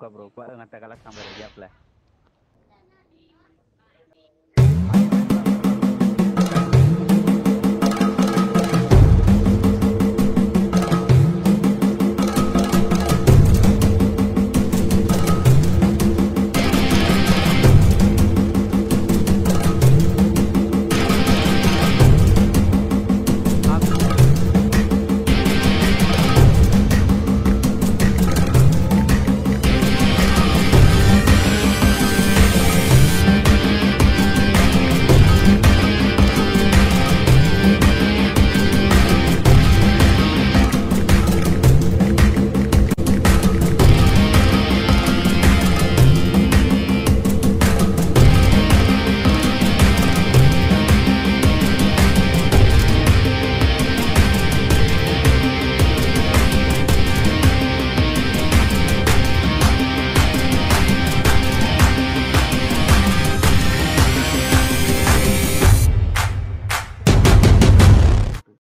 Suka bro, barengan tagala sambar di apply.